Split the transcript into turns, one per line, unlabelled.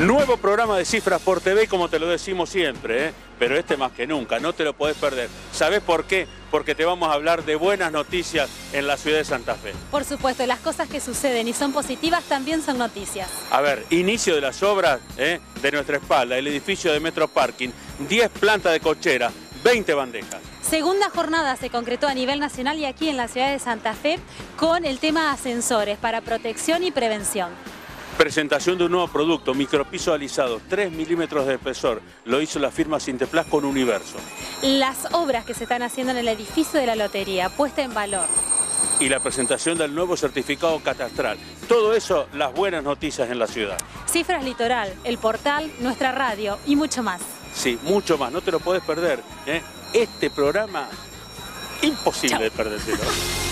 Nuevo programa de Cifras por TV, como te lo decimos siempre, ¿eh? pero este más que nunca, no te lo podés perder. ¿Sabés por qué? Porque te vamos a hablar de buenas noticias en la ciudad de Santa Fe.
Por supuesto, las cosas que suceden y son positivas también son noticias.
A ver, inicio de las obras ¿eh? de nuestra espalda, el edificio de Metro Parking, 10 plantas de cochera, 20 bandejas.
Segunda jornada se concretó a nivel nacional y aquí en la ciudad de Santa Fe con el tema ascensores para protección y prevención.
Presentación de un nuevo producto, micropiso alisado, 3 milímetros de espesor. Lo hizo la firma Sinteplas con Universo.
Las obras que se están haciendo en el edificio de la lotería, puesta en valor.
Y la presentación del nuevo certificado catastral. Todo eso, las buenas noticias en la ciudad.
Cifras Litoral, el portal, nuestra radio y mucho más.
Sí, mucho más, no te lo puedes perder. ¿eh? Este programa, imposible de perdértelo.